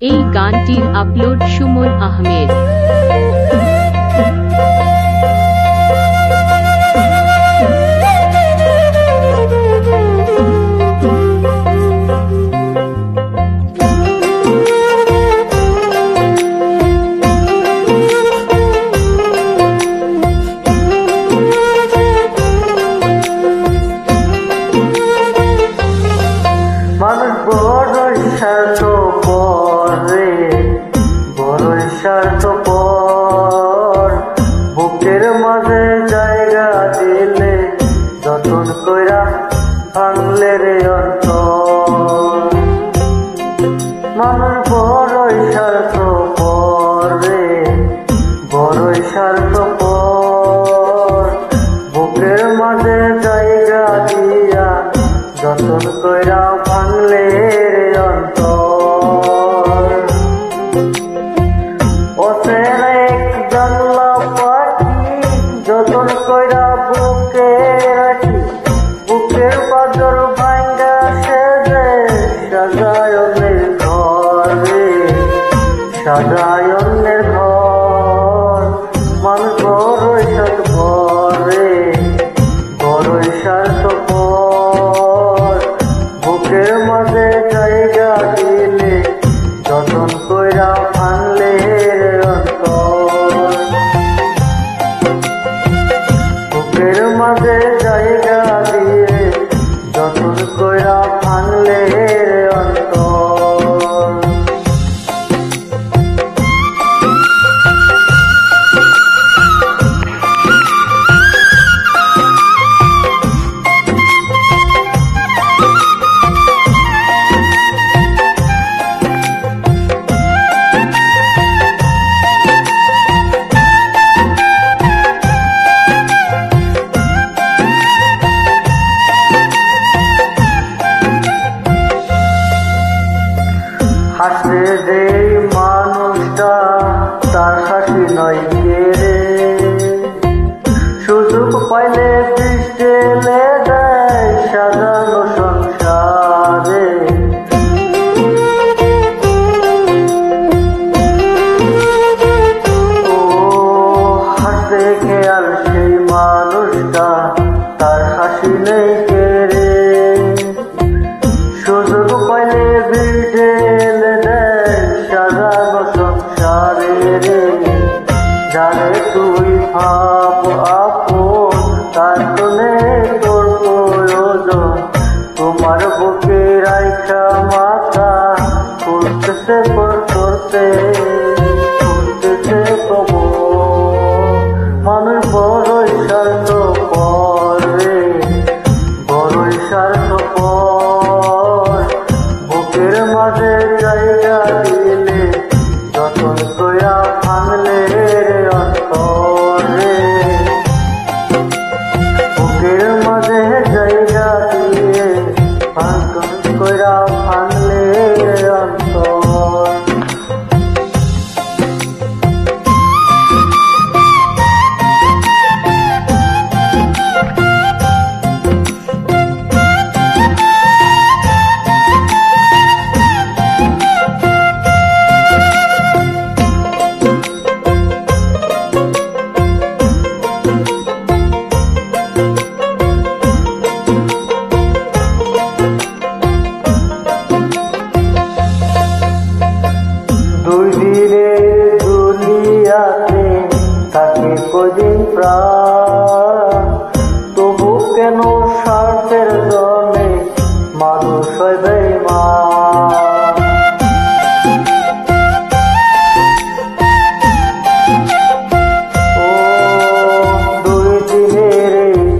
এই গানটির আপলোড সুমন আহমেদ। বড়ই স্বার্থ পর। বুকের মাঝে জায়গা দিলে যতন কইরা ভাঙলে রে অন্তর। মানুষ বড়ই স্বার্থ পরে বড়ই স্বার্থ পর বুকের মাঝে জায়গা দিয়া যতন কইরা ভাঙলে রে সাজায়নের ঘর, মানুষ বড়ই সাত ঘরে বড়ই স্বার্থ পর। বুকের মাঝে জায়গা দিলে, যতন কইরা ভাঙলে বুকের মাঝে জায়গা দিয়ে যতন কইরা ভাঙলে সুযোগ পাইলে দৃষ্টে দেয় সাজানো সংসারে। ও হাসতে খেয়াল সেই মানুষটা, তার হাসি নেই কে রে? সুযোগ পাইলে বিটেল বড়ই স্বার্থ পরে বড়ই স্বার্থ পর। বুকের মাঝে জায়গা দিলে যতন কয়া ভাঙলে রে অন্তরে বুকের মাঝে জায়গা দিয়ে ভাঙন কয়া ভাঙলে রে অন্তর। দিনে দুনিয়াতে তাকে কদিন প্রাণ। তবু কেন স্বার্থের জন্যে মানুষ হয়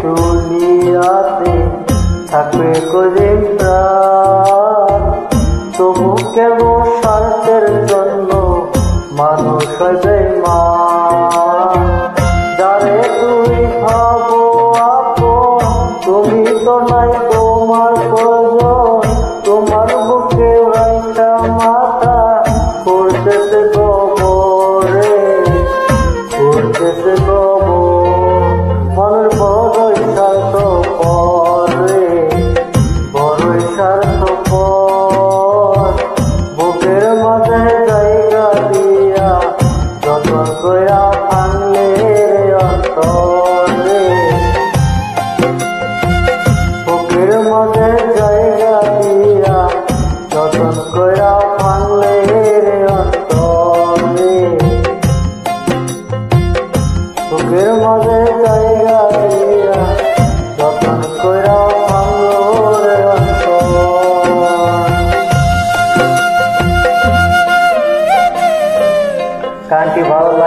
দুনিয়াতে থাকবে কদিন প্রাণ। তবু কেন মানুষ হয়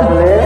brasileiro.